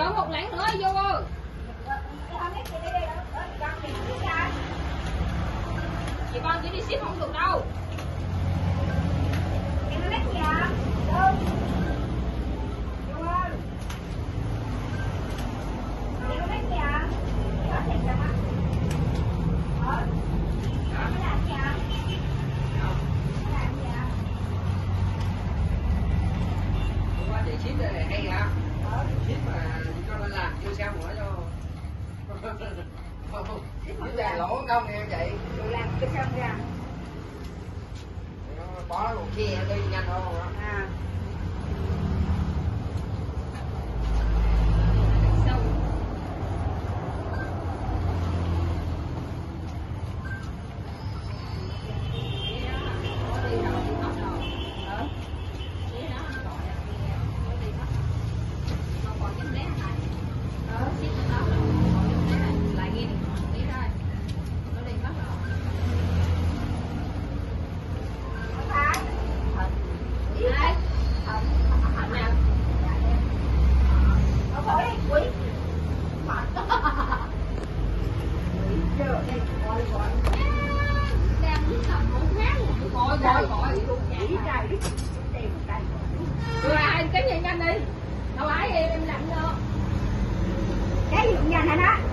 chờ một lạng nữa, vô ơi chị con chỉ đi ship không được đâu. Qua chị ship đây này hay ship mà chưa xong nữa cho không là lỗ công nè chị bỏ một xe đi nhanh hơn Rồi ai cái gì nhanh đi Đâu ấy, em làm lạnh đâu cái cũng nhanh hả nó?